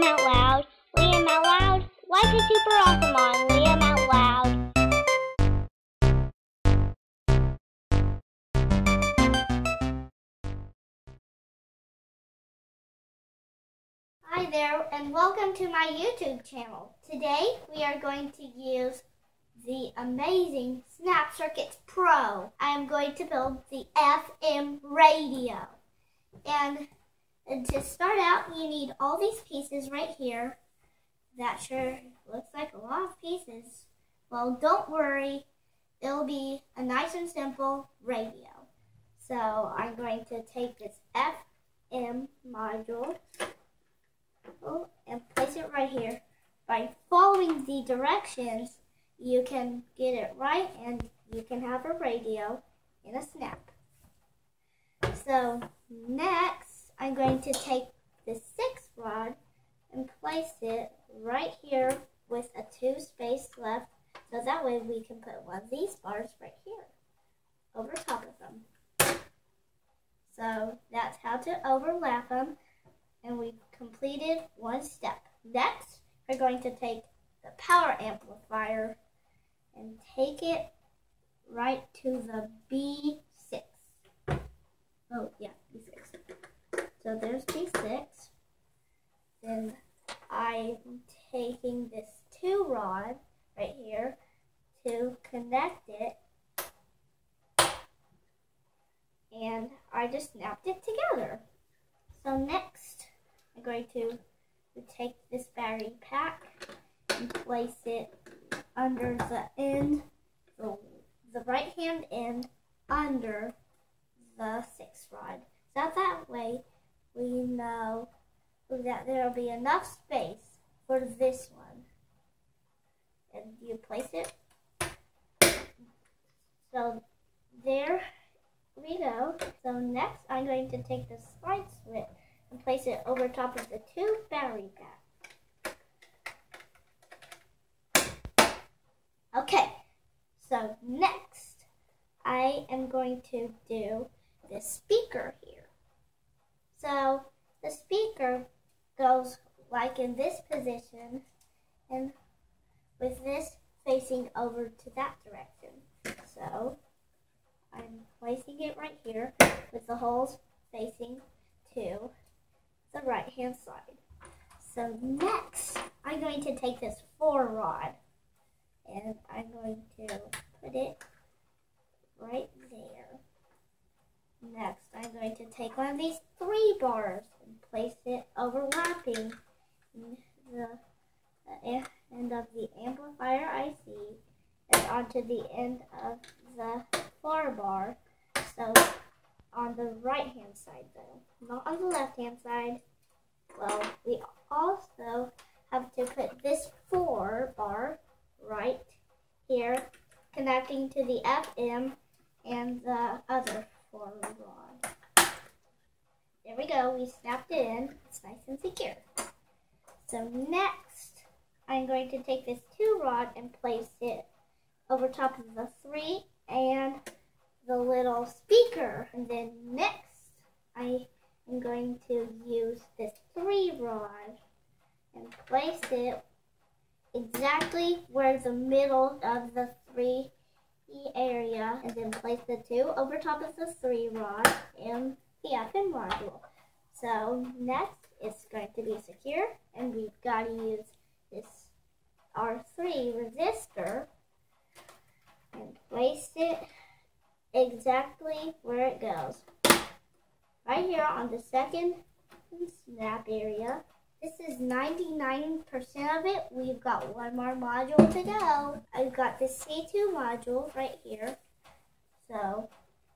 Liam Out Loud. Liam Out Loud. Life is super awesome on Liam Out Loud. Hi there, and welcome to my YouTube channel. Today we are going to use the amazing Snap Circuits Pro. I am going to build the FM radio. And, and to start out, you need all these pieces right here. That sure looks like a lot of pieces. Well, don't worry, it'll be a nice and simple radio. So I'm going to take this FM module oh, and place it right here. By following the directions, you can get it right and you can have a radio in a snap. So next, I'm going to take the sixth rod and place it right here with a two space left so that way we can put one of these bars right here over top of them. So that's how to overlap them and we completed one step. Next, we're going to take the power amplifier and take it right to the B6. Oh, yeah, B6. So there's B6. Then I'm taking this two rod right here to connect it. And I just snapped it together. So next, I'm going to take this battery pack and place it under the end, the, the right hand end under the six rod. So that way we know that there will be enough space for this one. And you place it. So there we go. So next I'm going to take the slide switch and place it over top of the two battery packs. Okay, so next I am going to do the speaker. So the speaker goes like in this position and with this facing over to that direction. So I'm placing it right here with the holes facing to the right hand side. So next, I'm going to take this four rod and I'm going to put it right there. Next, I'm going to take one of these three bars and place it overlapping the, the end of the amplifier IC and onto the end of the four bar. So on the right hand side though, not on the left hand side. Well, we also have to put this four bar right here connecting to the FM and the other four rod. There we go, we snapped it in. It's nice and secure. So next, I'm going to take this two rod and place it over top of the three and the little speaker. And then next, I am going to use this three rod and place it exactly where the middle of the three area and then place the two over top of the three rod in the FM module. So next it's going to be secure and we've got to use this R3 resistor and place it exactly where it goes. Right here on the second snap area. This is 99% of it. We've got one more module to go. I've got the C2 module right here. So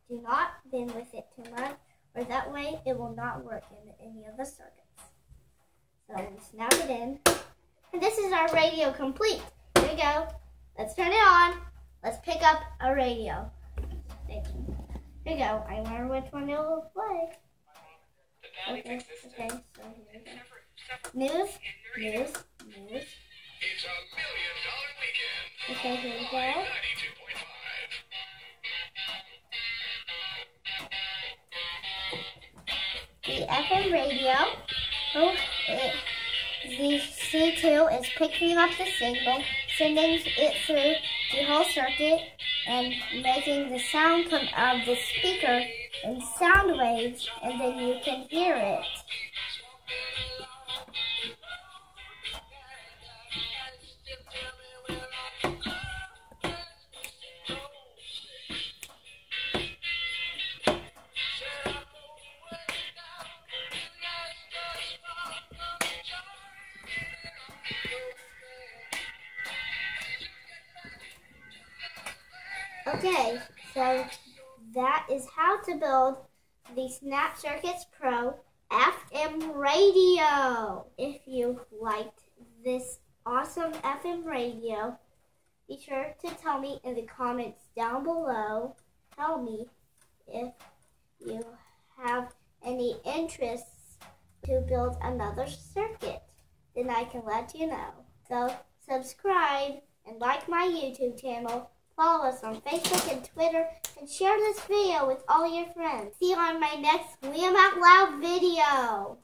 do not bend with it too much or that way it will not work in any of the circuits. So we snap it in. And this is our radio complete. Here we go. Let's turn it on. Let's pick up a radio. Thank you. Here we go. I wonder which one it will play. Okay, okay, so here we go. News, news, news. It's a million dollar weekend. Okay, here we go. FM radio. Oh, it, the C2 is picking up the signal, sending it through the whole circuit, and making the sound come out of the speaker in sound waves, and then you can hear it. Okay, so that is how to build the Snap Circuits Pro FM radio. If you liked this awesome FM radio, be sure to tell me in the comments down below. Tell me if you have any interests to build another circuit. Then I can let you know. So subscribe and like my YouTube channel Follow us on Facebook and Twitter and share this video with all your friends. See you on my next Liam Out Loud video.